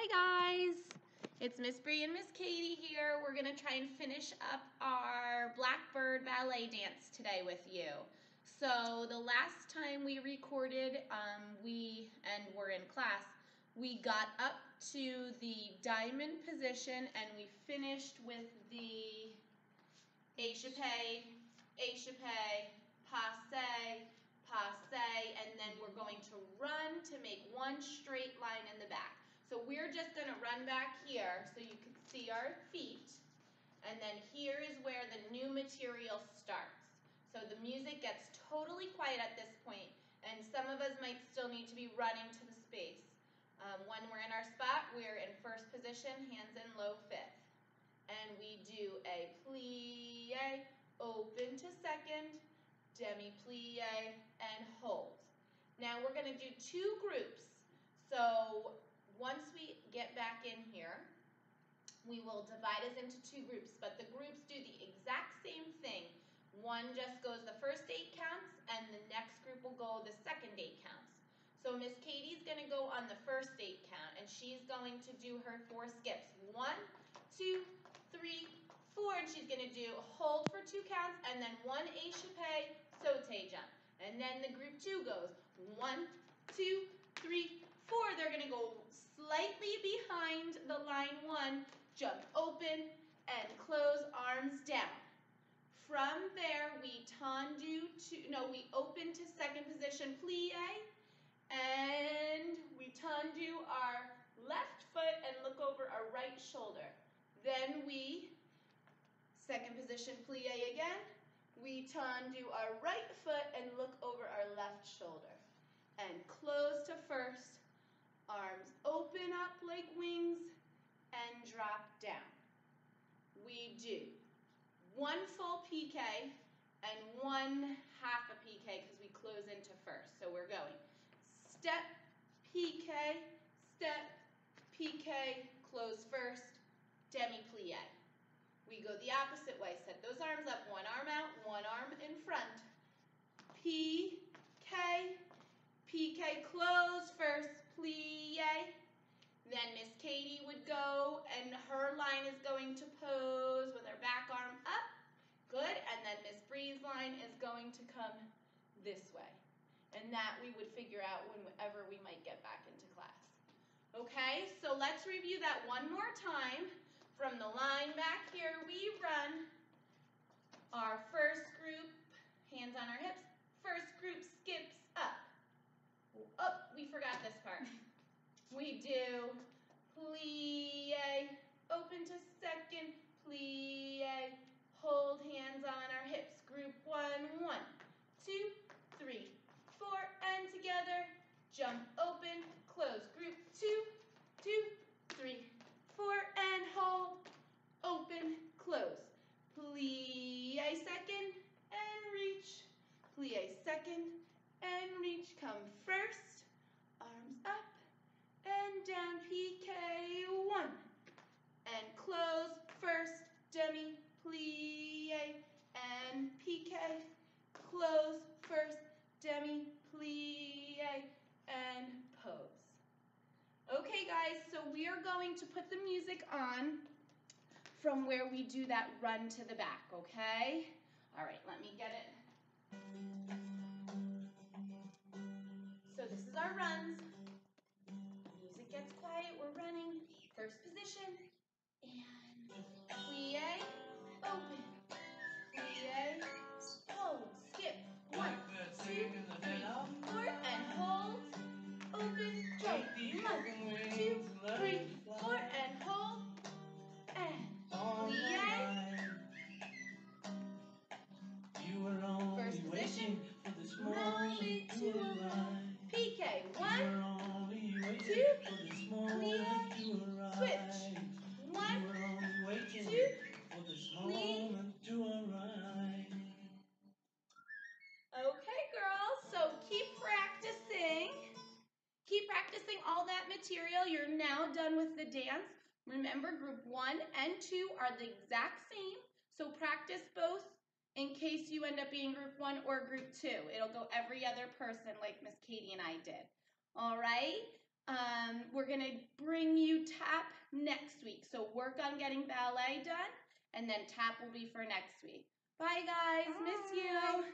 Hi guys, it's Miss Bri and Miss Katie here. We're gonna try and finish up our Blackbird ballet dance today with you. So the last time we recorded, um, we, and we're in class, we got up to the diamond position and we finished with the échappé, échappé, passe, passe, and then we're going to run to make one straight line in the back. So we're just going to run back here so you can see our feet. And then here is where the new material starts. So the music gets totally quiet at this point, and some of us might still need to be running to the space. Um, when we're in our spot, we're in first position, hands in low fifth. And we do a plie, open to second, demi-plie, and hold. Now we're going to do two groups. So once we get back in here, we will divide us into two groups, but the groups do the exact same thing. One just goes the first eight counts, and the next group will go the second eight counts. So Miss Katie's going to go on the first eight count, and she's going to do her four skips. One, two, three, four, and she's going to do hold for two counts, and then one échappé, saute jump. And then the group two goes one, two, three, four. They're going to go slightly behind the line one, jump open, and close arms down. From there, we tendu to, no, we open to second position plie, and we tendu our left foot and look over our right shoulder. Then we, second position plie again, we tendu our right foot and look over our left shoulder. And close to first, arms open up like wings, and drop down. We do one full piqué and one half a piqué because we close into first. So we're going step, piqué, step, piqué, close first, demi-plie. We go the opposite way. Set those arms up, one arm out, one arm in front. Piqué, close first, plie. Then Miss Katie would go and her line is going to pose with her back arm up. Good. And then Miss Bri's line is going to come this way. And that we would figure out whenever we might get back into class. Okay, so let's review that one more time. From the line back here, we run our first group, hands on our hips. First group skips up. Oh, we forgot this part. We do plie, open to second, plie, hold hands on our hips. Group one, one, two, three, four, and together. Jump open, close. Group two, two, three, four, and hold, open, close. Plie second, and reach. Plie second, and reach. Come first, arms up, and down, piqué, one. And close, first, demi, plie, and piqué. Close, first, demi, plie, and pose. Okay, guys, so we are going to put the music on from where we do that run to the back, okay? All right, let me get it. So this is our runs Music gets quiet, we're running. First position, all that material. You're now done with the dance. Remember, group one and two are the exact same, so practice both in case you end up being group one or group two. It'll go every other person like Miss Katie and I did. All right? Um, we're going to bring you tap next week. So work on getting ballet done, and then tap will be for next week. Bye, guys. Miss you.